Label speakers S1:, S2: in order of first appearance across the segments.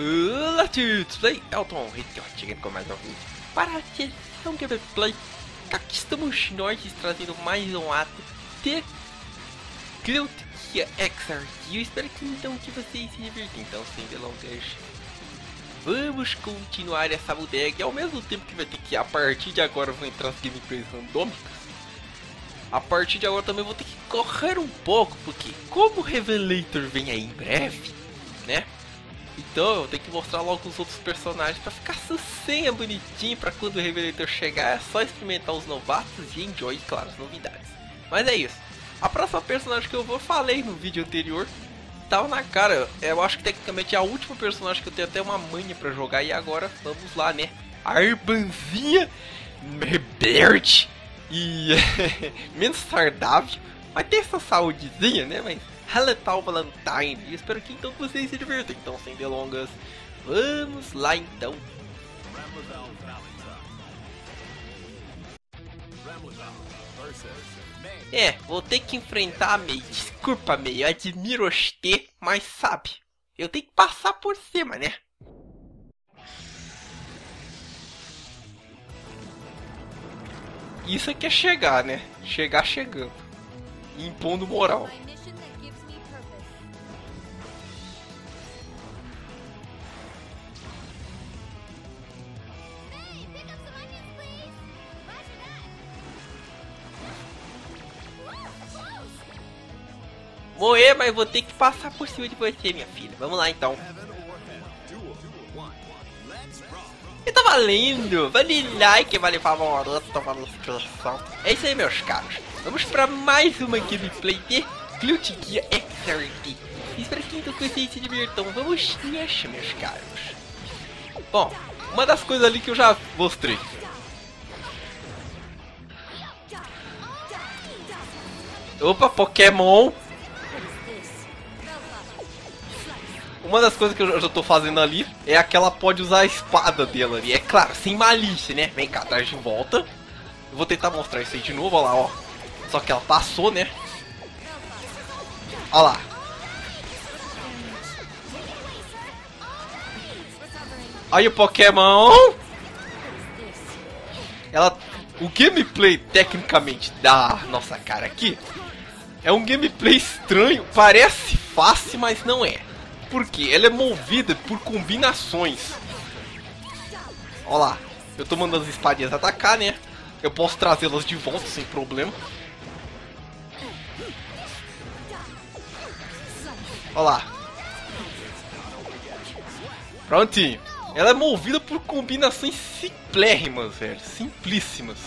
S1: Todos, play Elton Rick chegando com mais um vídeo. Para a sessão gameplay aqui estamos nós trazendo mais um ato de Cloud XRT eu espero que então que vocês se divirtam então sem delongas. Vamos continuar essa bodega ao mesmo tempo que vai ter que a partir de agora vão entrar as gameplays randômicas. A partir de agora também vou ter que correr um pouco porque como o Revelator vem aí em breve né então eu tenho que mostrar logo os outros personagens para ficar sucinha, bonitinho, para quando o Revelator chegar é só experimentar os novatos e enjoy, claro, as novidades. Mas é isso. A próxima personagem que eu vou, falei no vídeo anterior, tava na cara. Eu acho que tecnicamente é a última personagem que eu tenho até uma manha para jogar e agora vamos lá, né? A Irbanzinha Rebelde e menos saudável, mas tem essa saúdezinha, né? Mas Halatal Valentine. E espero que então vocês se divirtam. Então, sem delongas, vamos lá então. É, vou ter que enfrentar a Mei. Desculpa, Mei, eu admiro você, mas sabe, eu tenho que passar por cima, né? Isso é que é chegar, né? Chegar chegando. Impondo moral. Morrer, mas vou ter que passar por cima de você, minha filha. Vamos lá, então. E tá valendo! Vale like, vale favorito, vale inscrição. É isso aí, meus caros. Vamos para mais uma gameplay de Clut Gear XRT. Espero que então vocês se divirtam. Vamos nessa, meus caros. Bom, uma das coisas ali que eu já mostrei. Opa, Pokémon! Uma das coisas que eu já tô fazendo ali é aquela pode usar a espada dela ali. É claro, sem malícia, né? Vem cá, traz de volta. Eu vou tentar mostrar isso aí de novo, olha lá, ó. Só que ela passou, né? Olha lá. Aí o Pokémon. Ela, o gameplay tecnicamente da nossa cara aqui é um gameplay estranho. Parece fácil, mas não é. Porque ela é movida por combinações. Olha lá. Eu tô mandando as espadinhas atacar, né? Eu posso trazê-las de volta sem problema. Olha lá. Prontinho. Ela é movida por combinações simplérrimas, velho. Simplíssimas.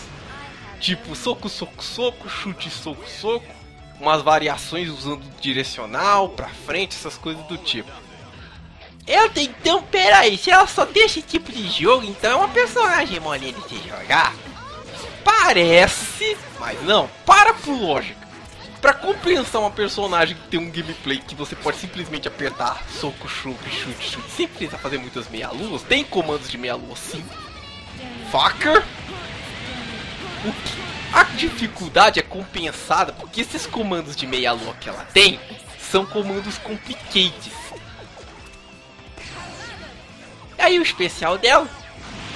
S1: Tipo, soco, soco, soco, chute, soco, soco umas variações usando direcional pra frente, essas coisas do tipo. Eu tenho, então, peraí, se ela só tem esse tipo de jogo, então é uma personagem molinha de se jogar? Parece, mas não, para por lógica. Pra compensar uma personagem que tem um gameplay que você pode simplesmente apertar soco, chute, chute, chute, sem precisar fazer muitas meia-luas, tem comandos de meia-lua sim. Fucker! O que a dificuldade é compensada porque esses comandos de meia lua que ela tem são comandos complicated. E aí o especial dela.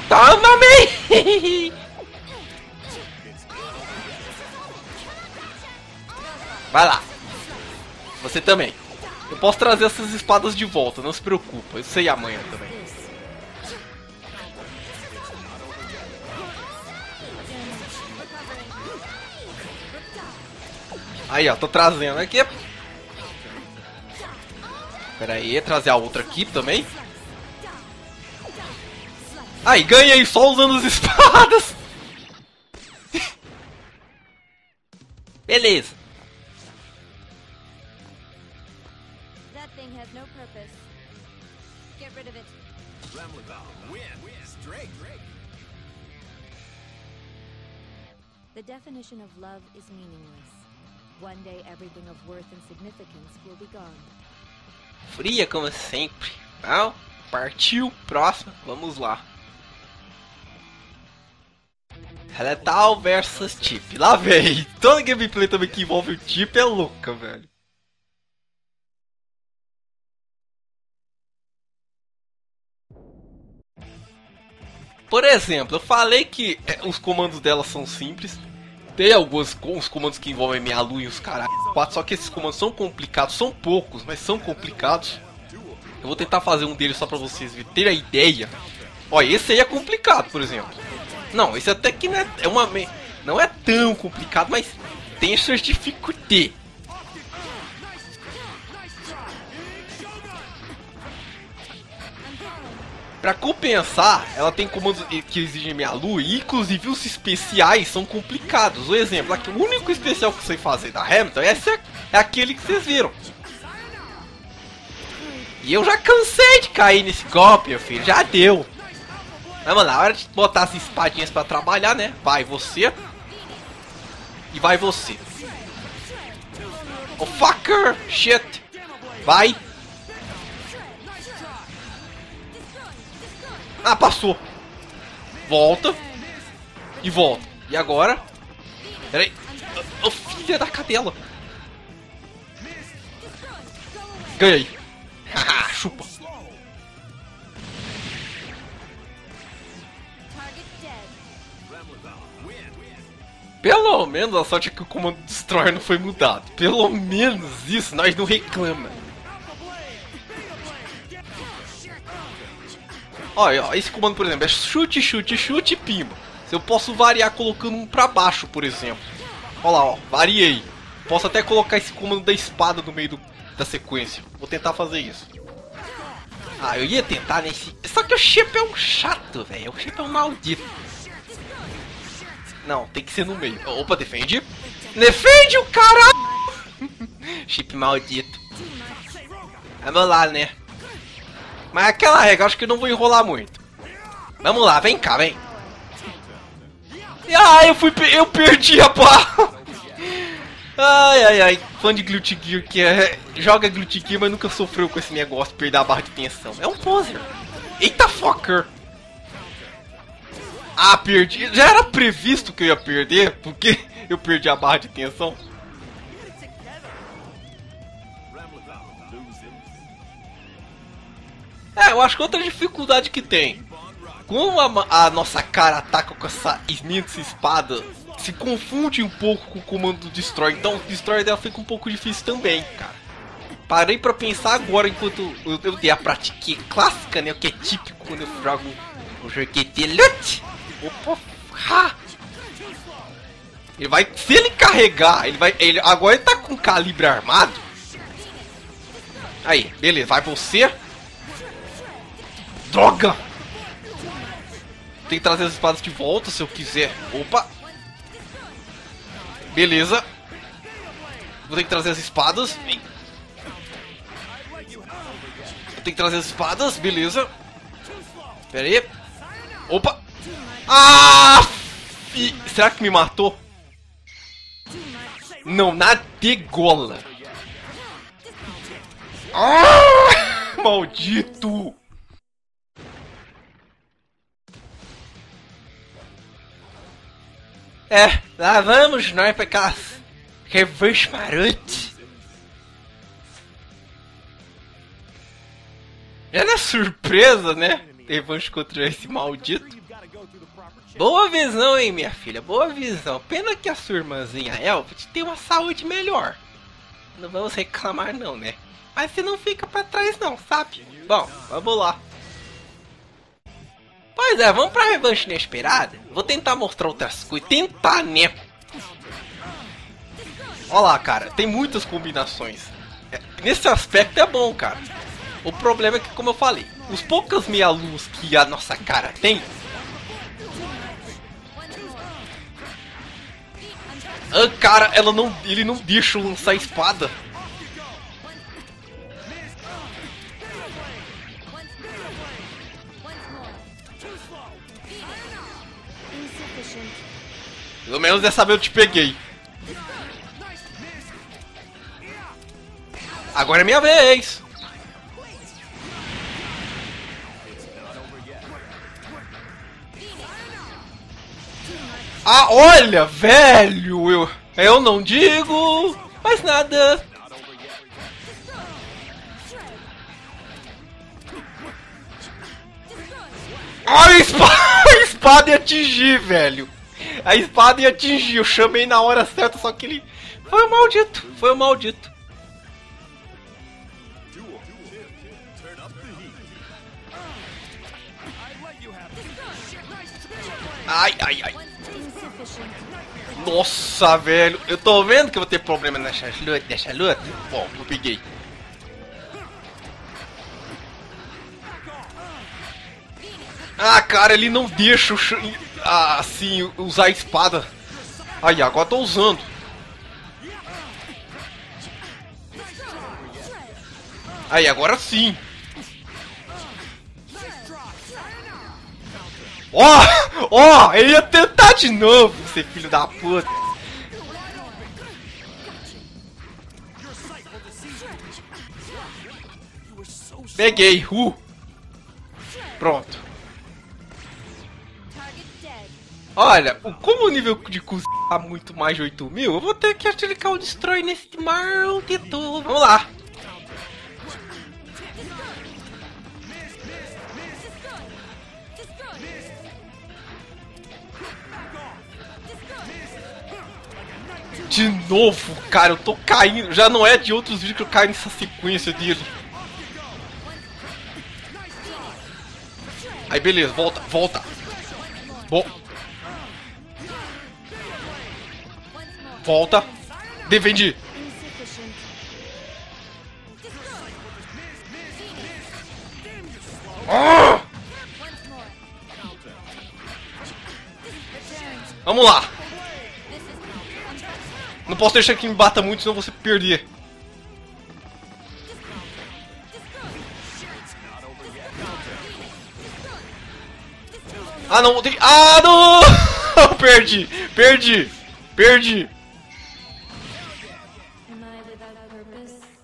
S1: Toma-me! Vai lá. Você também. Eu posso trazer essas espadas de volta, não se preocupa. Eu sei amanhã também. Aí, ó, tô trazendo aqui. Pera aí, trazer a outra aqui também. Aí, ganhei só usando as espadas. Beleza. The definition of love is meaningless. One day everything of worth and significance will be gone. Fria como sempre. Não, partiu, próximo, vamos lá. Letal versus Chip. Lá vem. Toda gameplay também que envolve o Chip é louca, velho. Por exemplo, eu falei que é, os comandos dela são simples. Tem alguns os comandos que envolvem minha lua e os caras. Só que esses comandos são complicados, são poucos, mas são complicados. Eu vou tentar fazer um deles só pra vocês terem a ideia. Olha, esse aí é complicado, por exemplo. Não, esse até que não é, é uma não é tão complicado, mas tem suas dificuldades. Pra compensar, ela tem comandos que exigem minha lua e inclusive os especiais são complicados. O exemplo, aqui, o único especial que eu sei fazer da Hamilton é, é aquele que vocês viram. E eu já cansei de cair nesse golpe, meu filho, já deu. Mas, mano, na hora de botar as espadinhas pra trabalhar, né? Vai você. E vai você. Oh, fucker! Shit! Vai! Ah, passou. Volta. E volta. E agora? Pera aí. Oh, filha da cadela. Ganhei. Haha, chupa. Pelo menos a sorte é que o comando Destroyer não foi mudado. Pelo menos isso nós não reclamamos. Olha, esse comando, por exemplo, é chute, chute, chute e pimba. Eu posso variar colocando um pra baixo, por exemplo. Olha lá, ó, variei. Posso até colocar esse comando da espada no meio do, da sequência. Vou tentar fazer isso. Ah, eu ia tentar nesse... Só que o chip é um chato, velho. O chip é um maldito. Não, tem que ser no meio. Opa, defende. Defende o caralho! chip maldito. Vamos lá, né? Mas aquela regra, acho que não vou enrolar muito. Vamos lá, vem cá, vem. Ah, eu fui, eu perdi a barra. Ai, ai, ai, fã de Glute Gear que é, joga Glute Gear, mas nunca sofreu com esse negócio de perder a barra de tensão. É um poser. Eita fucker. Ah, perdi. Já era previsto que eu ia perder, porque eu perdi a barra de tensão. É, eu acho que outra dificuldade que tem. Como a, a nossa cara ataca com essa imensa espada, se confunde um pouco com o comando do Destroy. Então o Destroy dela fica um pouco difícil também, cara. Parei pra pensar agora enquanto eu, eu dei a prática clássica, né? O que é típico quando eu jogo o jogo de LUT. Opa, ha! Ele vai, se ele carregar, ele vai, ele agora ele tá com calibre armado. Aí, beleza, vai você. Droga! Tem que trazer as espadas de volta se eu quiser. Opa! Beleza. Vou ter que trazer as espadas. Vou ter que trazer as espadas. Beleza. Pera aí. Opa! Ah! Fi... Será que me matou? Não, na degola. Ah! Maldito! É, lá vamos nós pra aquelas revanche. Era é surpresa, né? Revanche contra esse maldito. Boa visão, hein, minha filha. Boa visão. Pena que a sua irmãzinha Elvis tem uma saúde melhor. Não vamos reclamar não, né? Mas você não fica pra trás não, sabe? Bom, vamos lá. Pois é, vamos pra revanche inesperada. Vou tentar mostrar outras coisas. Tentar, né? Olha lá, cara. Tem muitas combinações. É, nesse aspecto é bom, cara. O problema é que, como eu falei, os poucas meia-luz que a nossa cara tem... Ah, cara, ela não, ele não deixa eu lançar espada. Pelo menos dessa vez eu te peguei. Agora é minha vez. Ah, olha, velho, eu, eu não digo mais nada. Ai, a espada, espada ia atingir, velho. A espada ia atingir. Eu chamei na hora certa, só que ele. Foi o maldito. Foi o maldito. Ai, ai, ai. Nossa, velho. Eu tô vendo que eu vou ter problema nessa luta. Nessa luta. Bom, eu peguei. Ah, cara, ele não deixa o assim usar a espada. Aí, agora tô usando. Aí, agora sim. Ó, oh, ó, oh, ele ia tentar de novo, esse filho da puta. Peguei, uh. Pronto. Olha, como o nível de custo tá muito mais de 8 mil, eu vou ter que aplicar o Destroy nesse maldito. Vamos lá. De novo, cara, eu tô caindo. Já não é de outros vídeos que eu caio nessa sequência dele. Aí, beleza, volta, volta. Bom. Volta. Defendi. Ah! Vamos lá. Não posso deixar que me bata muito, senão você perder. Ah não, tem... Ah não! perdi, perdi, perdi.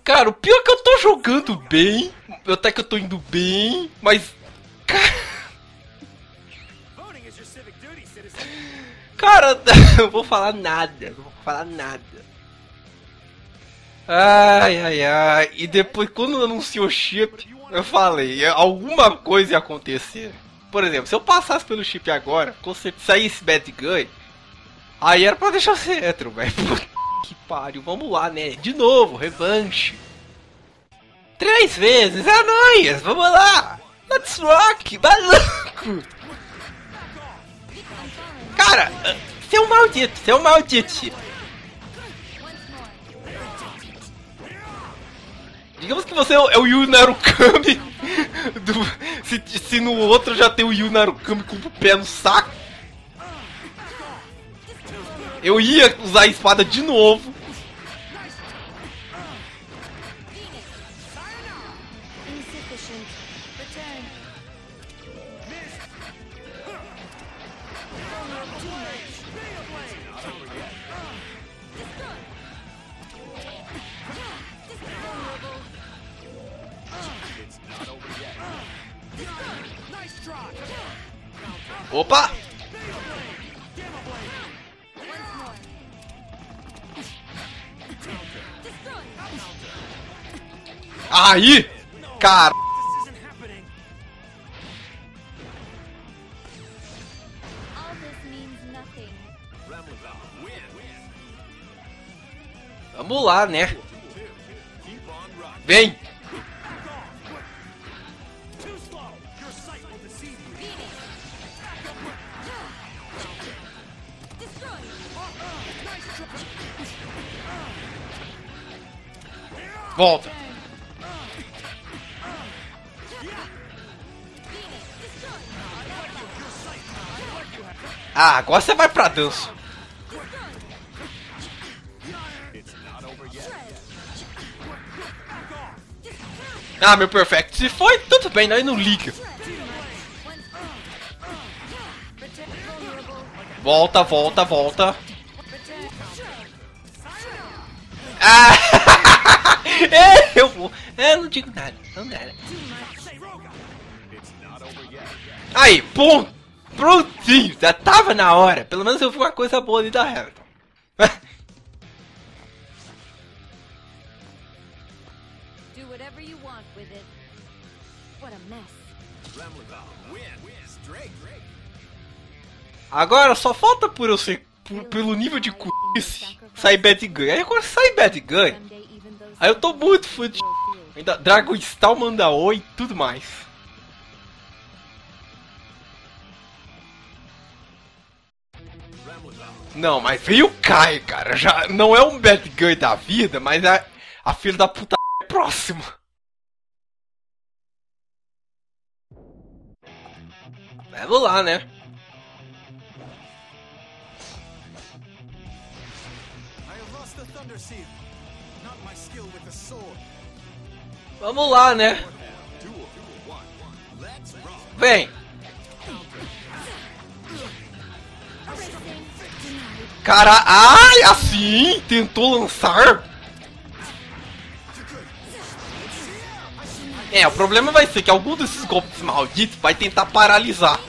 S1: Cara, o pior é que eu tô jogando bem, até que eu tô indo bem, mas... Cara... Eu vou falar nada, não vou falar nada. Ai, ai, ai. E depois, quando anunciou o chip, eu falei, alguma coisa ia acontecer. Por exemplo, se eu passasse pelo chip agora, se saísse Bad Guy, aí era pra deixar ser hétero, velho. Que pariu, vamos lá, né? De novo, revanche. Três vezes, é nóis, vamos lá. Let's rock, maluco. Cara, você é maldito, você é maldito. Digamos que você é o, é Yu Narukami. Do, se, se no outro já tem o Yu Narukami com o pé no saco. Eu ia usar a espada de novo. Opa! Aí! Cara! Vamos lá, né? Vem! Volta. Ah, agora você vai pra dança. Ah, meu perfect. Se foi, tudo bem, aí não liga. Volta, volta, volta. Ah! Eu vou. É, não digo nada. Não nada. Aí, pum! Prontinho! Já tava na hora. Pelo menos eu vi uma coisa boa ali da Hamilton. Agora só falta por eu ser por, pelo nível de cuice sair bad gun. Aí agora sai bad gun. Aí eu tô muito fudido. Ainda Dragon Stall manda oi e tudo mais. Não, mas veio o Kai, cara. Já não é um bad guy da vida, mas a, a filha da puta é próxima. Vamos lá, né? Vamos lá, né? Vem! Cara, ai, assim, tentou lançar. É, o problema vai ser que algum desses golpes malditos vai tentar paralisar.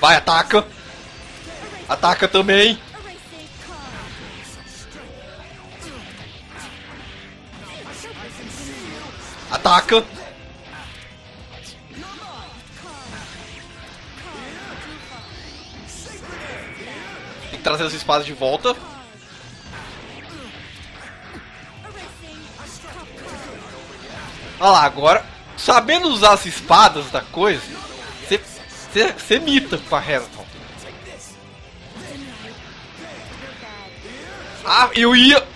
S1: Vai, ataca. Ataca também. Ataca. Trazer as espadas de volta. Olha lá, agora, sabendo usar as espadas da coisa, você mita com a Hamilton. Ah, eu ia...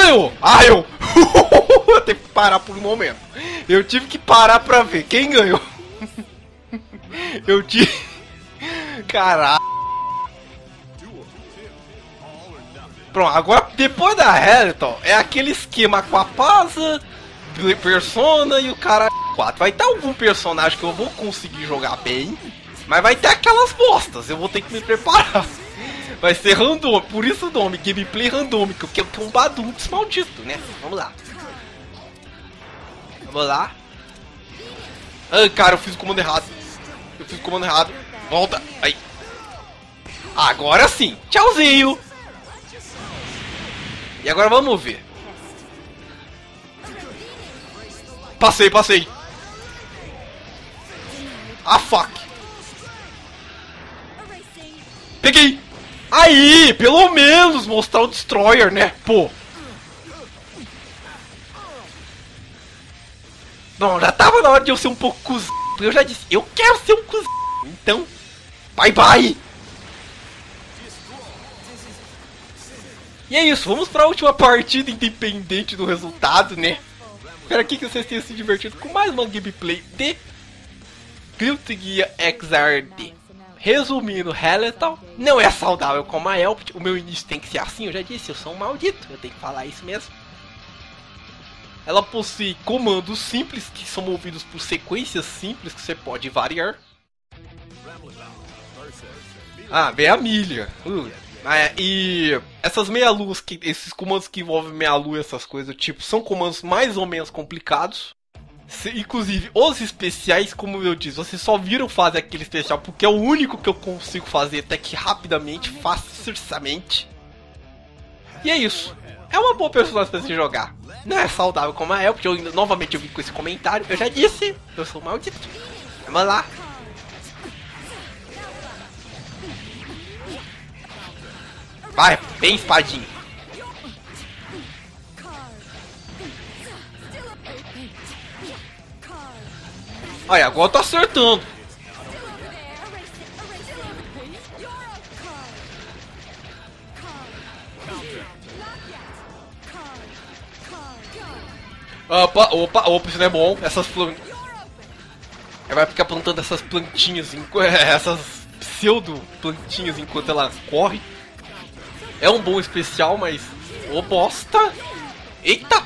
S1: ganhou? Ah, eu! eu tenho que parar por um momento. Eu tive que parar pra ver quem ganhou. eu tive. Caralho. Pronto, agora depois da Hamilton é aquele esquema com a Pasa, Persona e o cara 4. Vai ter algum personagem que eu vou conseguir jogar bem, mas vai ter aquelas bostas, eu vou ter que me preparar. Vai ser random, por isso o nome, gameplay randômico, que é um baduntos maldito, né? Vamos lá. Vamos lá. Ai, cara, eu fiz o comando errado. Eu fiz o comando errado. Volta. Aí. Agora sim. Tchauzinho. E agora vamos ver. Passei, passei. Ah, fuck. Peguei. Aí, pelo menos mostrar o Destroyer, né? Pô. Bom, já tava na hora de eu ser um pouco cuzão. Eu já disse, eu quero ser um cuzão. Então, bye bye. E é isso, vamos para a última partida independente do resultado, né? Espero aqui que vocês tenham se divertido com mais uma gameplay de Guilty Gear XRD. Resumindo, Heletal não é saudável como a Elpt. O meu início tem que ser assim, eu já disse, eu sou um maldito, eu tenho que falar isso mesmo. Ela possui comandos simples que são movidos por sequências simples que você pode variar. Ah, vem a milha. Uh, e essas meia-luas, esses comandos que envolvem meia-lua essas coisas, tipo, são comandos mais ou menos complicados. Inclusive, os especiais, como eu disse, vocês só viram fazer aquele especial porque é o único que eu consigo fazer até que rapidamente, facilmente. E é isso. É uma boa personagem pra se jogar. Não é saudável como El, porque eu, novamente eu vim com esse comentário. Eu já disse, eu sou maldito. Vamos lá. Vai, bem espadinho. Olha, agora tô acertando. Opa, opa, opa, isso não é bom. Essas plantas. Ela vai ficar plantando essas plantinhas, essas pseudo plantinhas enquanto ela corre. É um bom especial, mas. Ô bosta! Eita!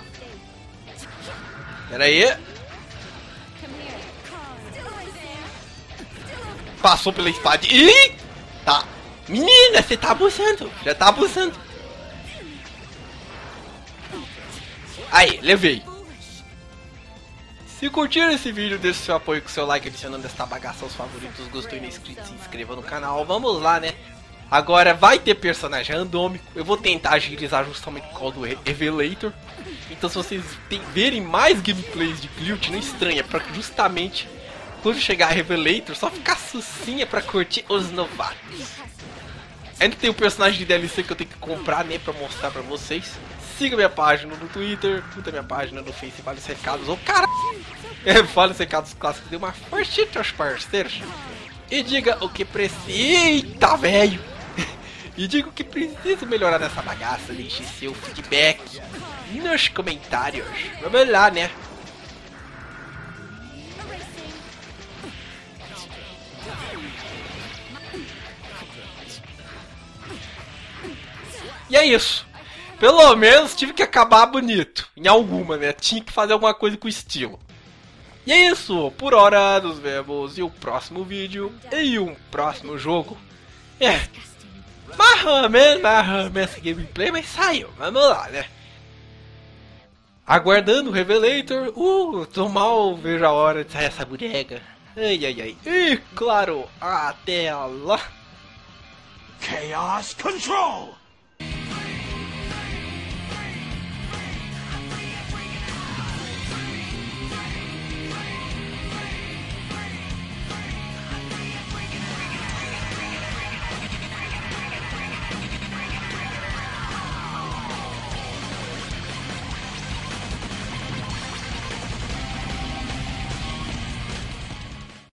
S1: Pera aí. Passou pela espada. Ih! Tá. Menina, você tá abusando. Já tá abusando. Aí, levei. Se curtiram esse vídeo, deixe seu apoio com seu like, adicionando esta bagaça aos favoritos, gostou e não é inscrito, se inscreva no canal. Vamos lá, né? Agora vai ter personagem randômico. Eu vou tentar agilizar justamente o do Revelator. Então se vocês verem mais gameplays de Glilt, não estranha, para justamente quando chegar a Revelator, só ficar sucinha para curtir os novatos. Ainda tem o personagem de DLC que eu tenho que comprar, né, pra mostrar pra vocês. Siga minha página no Twitter, curta minha página no Face, vale os recados. Ô, oh, cara! É, vale os recados clássicos, dê uma forçita aos parceiros. E diga o que precisa. Eita, velho! e diga o que precisa melhorar nessa bagaça. Deixe seu feedback nos comentários. Vamos lá, né? E é isso. Pelo menos tive que acabar bonito. Em alguma, né? Tinha que fazer alguma coisa com estilo. E é isso. Por hora, nos vemos em um próximo vídeo. Em um próximo jogo. É. Marramen, Marramen essa gameplay, mas saiu. Vamos lá, né? Aguardando o Revelator. Uh, tô mal, vejo a hora de sair essa bodega. Ai, ai, ai. E, claro, até lá. Chaos Control!